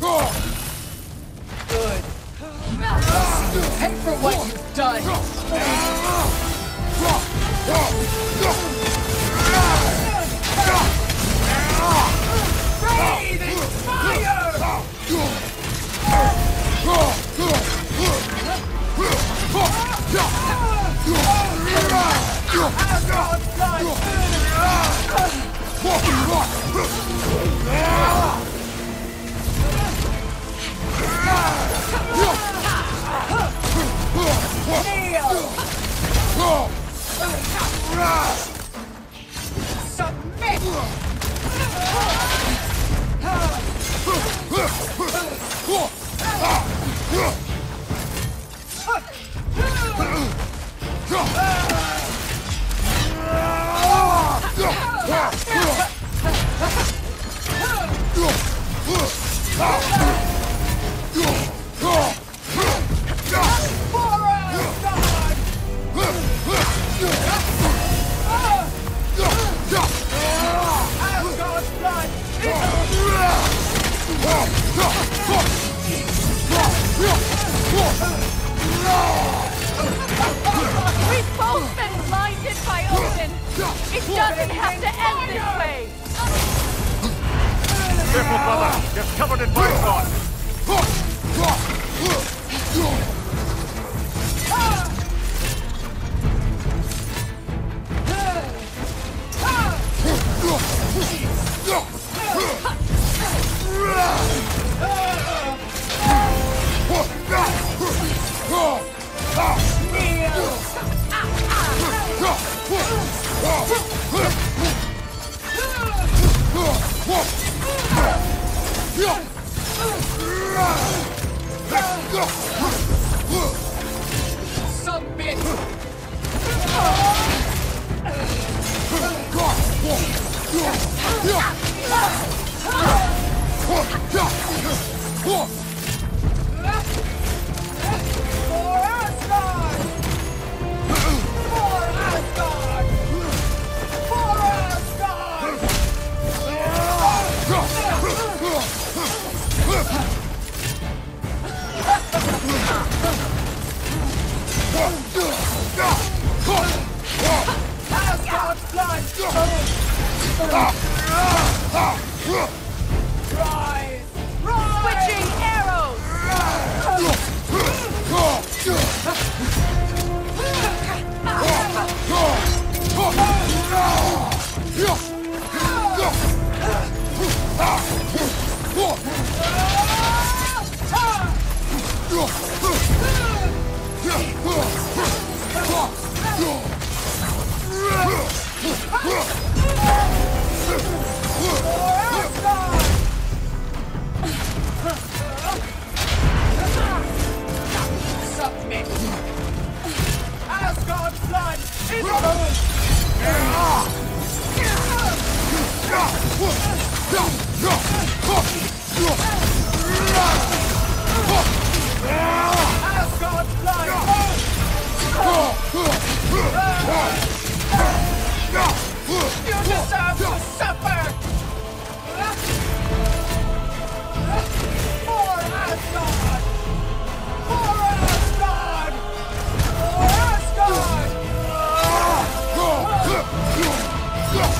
Good. Pay for what you've done. Breathing fire! Asgard's blood! Kneel! It doesn't have to end this way. Careful, brother! You're covered in brimstone! Submit! Asgard's blood! For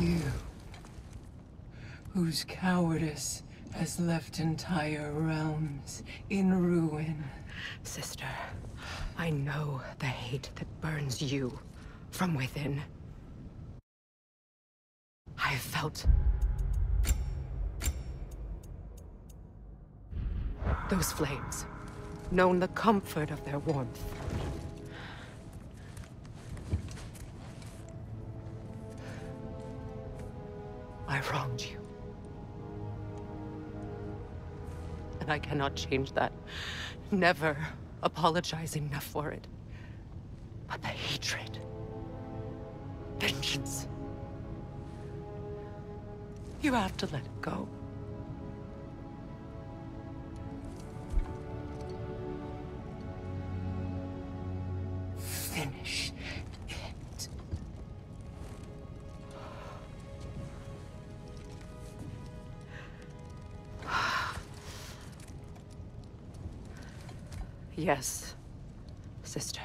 You, whose cowardice has left entire realms in ruin. Sister, I know the hate that burns you from within. I have felt those flames, known the comfort of their warmth. Wronged you. And I cannot change that. Never apologize enough for it. But the hatred, vengeance, you have to let it go. Finish Yes, sister.